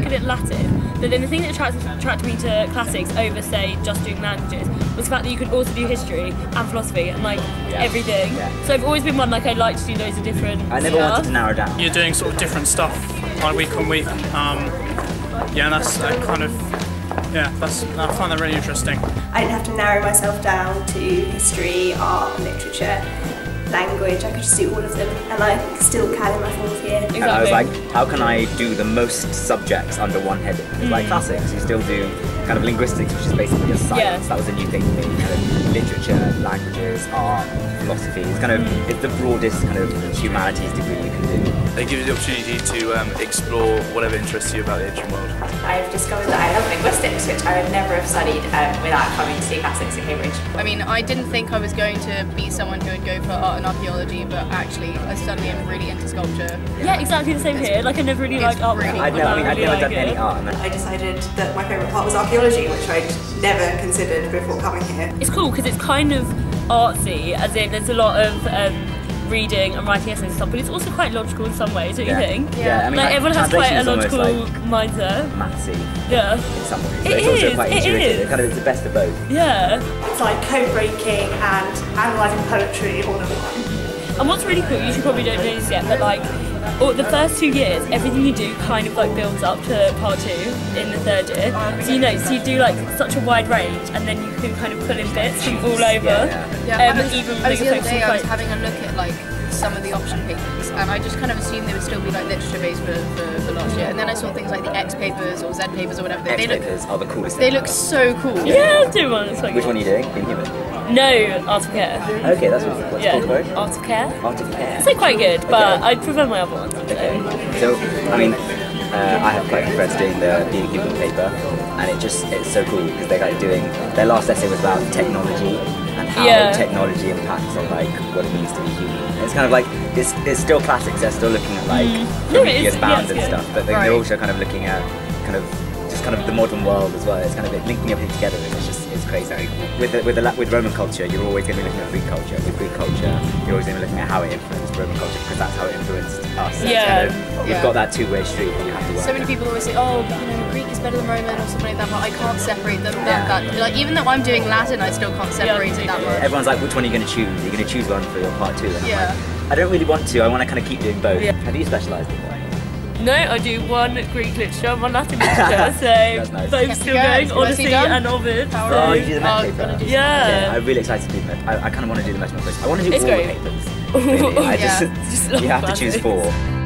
quite good at Latin, but then the thing that attracted, attracted me to classics over, say, just doing languages was the fact that you could also do history and philosophy and like Yeah. everything. Yeah. So I've always been one like I like to do loads of different. I never stuff. wanted to narrow down. You're doing sort of different stuff like week on week. Um, yeah, and that's uh, kind of yeah, that's I find that really interesting. I didn't have to narrow myself down to history, art, literature, language. I could just do all of them, and I still can in my fourth year. And I was like, how can I do the most subjects under one heading? It's like mm. classics, you still do kind of linguistics, which is basically just science. Yeah. That was a new thing for me. Kind of literature, languages, art, philosophy. It's kind of mm. it's the broadest kind of humanities degree you can do. They give you the opportunity to um, explore whatever interests you about the ancient world. I've discovered that I love linguistics, which I would never have studied um, without coming to see classics at Cambridge. I mean, I didn't think I was going to be someone who would go for art and archaeology, but actually, I suddenly am really into sculpture. Yeah, exactly the same here. Like I never really It's liked art really I'd but never, I mean, I I'd really never like done it. any art. I decided that my favourite part was archaeology, which I'd never considered before coming here. It's cool because it's kind of artsy, as in there's a lot of um, reading and writing essays and stuff, but it's also quite logical in some ways, don't Yeah. you think? Yeah, I mean, like like, everyone has quite a logical almost mindset. mathsy Yeah. in some ways. It But it's also quite it intuitive. is. It kind of it's the best of both. Yeah. It's like code breaking and analysing poetry all in one. And what's really cool, you should probably don't know this yet, but like all, the first two years, everything you do kind of like builds up to part two in the third year. So you know, so you do like such a wide range, and then you can kind of pull in bits from all over. Yeah, Yeah, Um, I was, even I was the other day, I was having a look at like some of the option papers, and I just kind of assumed they would still be like literature based for, for, for last year. And then I saw things like the X papers or Z papers or whatever. They, X they look papers are the coolest they look ever. so cool. Yeah, do one. It's like Which one are you doing? In human. No, art of care. Okay, that's what, what's Yeah, called, sorry? art of care. Art of Care. It's like quite good, but Okay. I prefer my other ones. Okay. So, I mean, uh, I have quite a few friends doing the being human paper, and it just it's so cool because they're like doing their last essay was about technology and how Yeah. technology impacts on like what it means to be human. And it's kind of like it's, it's still classics. They're still looking at like Mm. No, Prometheus yeah, Bound and good. stuff, but then Right. they're also kind of looking at kind of just kind of the modern world as well. It's kind of linking everything together. and It's just it's crazy. With the, with the, with Roman culture, you're always going to be looking at Greek culture. With Greek culture, you're always going to be looking at how it influenced Roman culture because that's how it influenced us. Yeah. Kind You've Yeah. got that two-way street that you have to work. So many people always say, oh, you know, Greek is better than Roman or something like that, but I can't separate them. That, Yeah. that, like, even though I'm doing Latin, I still can't separate it that much. Everyone's like, which one are you going to choose? You're going to choose one for your part two. And I'm Yeah. like, I don't really want to. I want to kind of keep doing both. Yeah. Have you specialised in one? No, I do one Greek literature one Latin literature, so That's nice. both Kept still going. going, Nicely Odyssey done. and Ovid. So- Oh, you do the Met Oh, paper. gonna do Yeah. I'm really excited to do the Met. I, I kind of want to do the Metamorphosis. I want to do It's all great. the papers. Really. I Yeah. just, Just you have to choose classics. four.